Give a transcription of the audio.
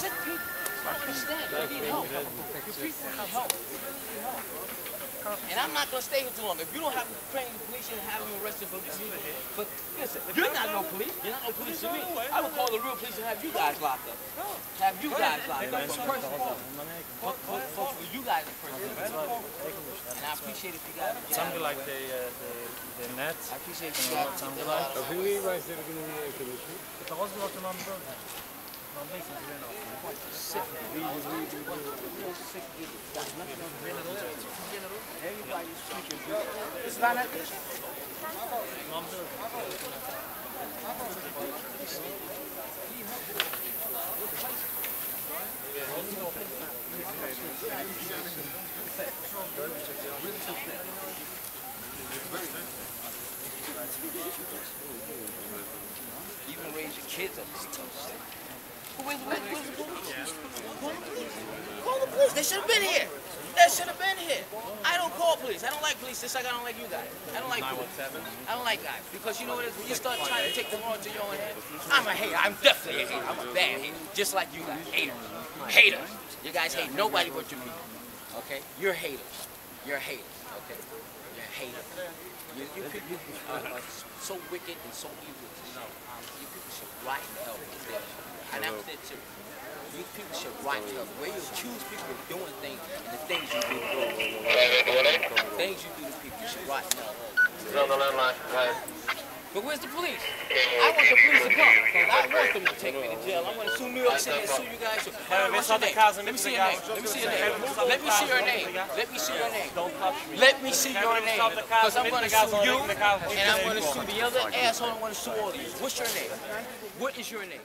sick people. I understand. You need help. Your people need help. And I'm not gonna stay here too long. If you don't have to train the police and have them arrested for this, but listen, you're not no police. You're not no police to me. I would call the real police and have you guys locked up. Have you guys locked up. For personal. For, for, for, for you guys personal. And I appreciate if you guys would get out Something of like the, uh, the, the net. I appreciate if you guys would get out of Of jullie wijst er een economie. Het was wat een ander. Dan weet Even raise your kids up this tough Call the police. They should have been here. They should have been here. I don't call police. I don't like police just like I don't like you guys. I don't like police. I don't like guys. Because you know what it is? When you start trying to take the law into your own hands, I'm a hater. I'm definitely a hater. I'm a bad hater. Just like you guys. Haters. Haters. You guys hate nobody but your people. Okay? You're haters. You're haters. Okay? You, you people are, are so wicked and so evil. You know, um, you people should in hell. this. And I'm dead serious. You people should rot in hell. The way you accuse people of doing things and the things you do, the things you do to people, you should rot in hell. But where's the police? I want the police to come because I want them to take me to jail. I'm going to sue New York City and sue you guys. What's your name? Let me see your name. Let me see your name. Let me see your name. Let me see your name. Let me see your name. Because I'm going to sue you and I'm going to sue the other asshole. I'm going to sue all of you. What's your name? What is your name?